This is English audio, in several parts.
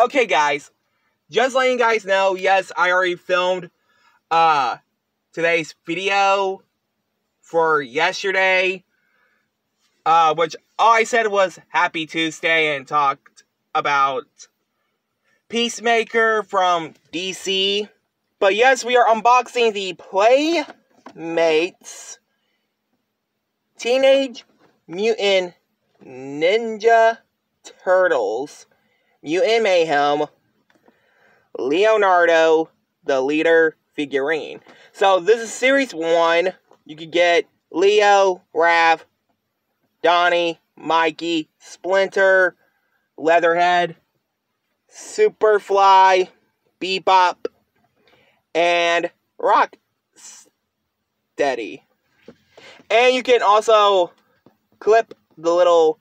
Okay, guys, just letting you guys know, yes, I already filmed uh today's video for yesterday, uh, which all I said was Happy Tuesday and talked about Peacemaker from DC. But yes, we are unboxing the Playmates Teenage Mutant Ninja Turtles Mutant Mayhem Leonardo the Leader figurine. So this is series one. You could get Leo, Raph, Donnie, Mikey, Splinter, Leatherhead, Superfly, Bebop, and Rock Steady. And you can also clip the little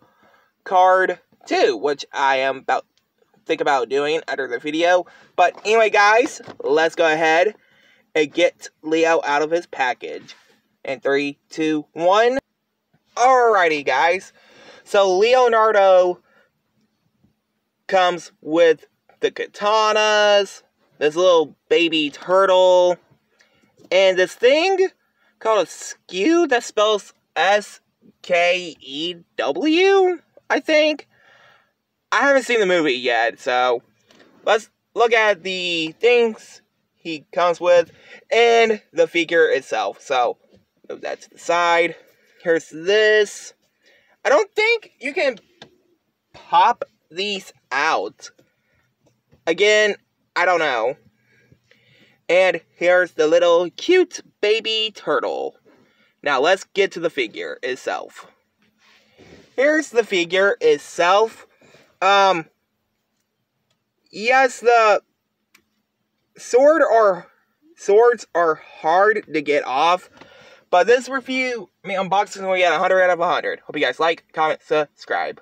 card too, which I am about think about doing under the video. But anyway, guys, let's go ahead and get Leo out of his package. And three, two, one. Alrighty, guys. So Leonardo comes with the katanas, this little baby turtle, and this thing called a skew that spells S K E W, I think. I haven't seen the movie yet, so let's look at the things he comes with and the figure itself. So, move that to the side. Here's this. I don't think you can pop these out. Again, I don't know. And here's the little cute baby turtle. Now let's get to the figure itself. Here's the figure itself. Um, yes, the sword are swords are hard to get off, but this review, I mean, unboxing, we got 100 out of 100. Hope you guys like, comment, subscribe.